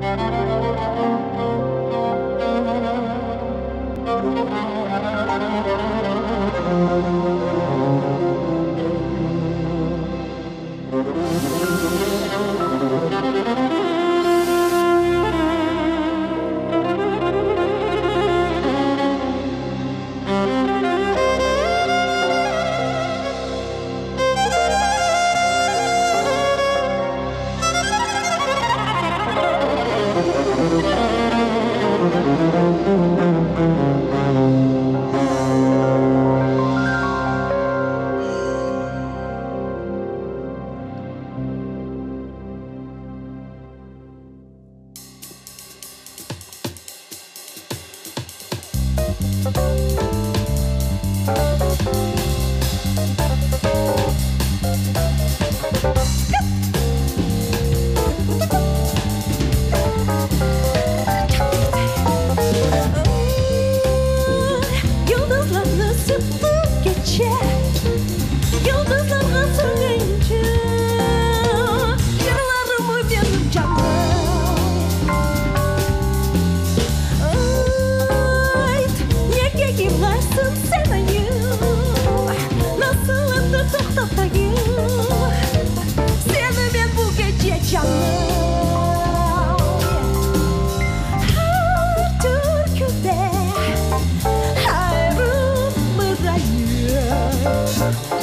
Thank you. Bye. Thank